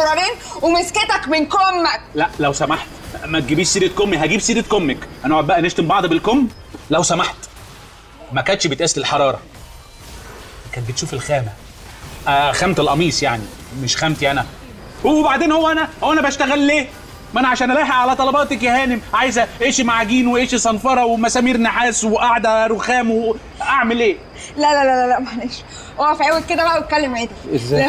زرارين ومسكتك من كمك. لا لو سمحت. ما تجيبيش سيرة كمي. هجيب سيرة كمك. هنقعد بقى نشتم بعض بالكم. لو سمحت. ما كانتش بتقيس الحرارة. كانت بتشوف الخامة. آه خامة القميص يعني. مش خامتي أنا. وبعدين هو أنا هو أنا بشتغل ليه؟ ما أنا عشان ألاحق على طلباتك يا هانم. عايزة إيش معجين وإيش صنفرة ومسامير نحاس وقاعدة رخام واعمل إيه؟ لا لا لا لا, معلش. اقف عوض كده بقى واتكلم عادي. إزاي؟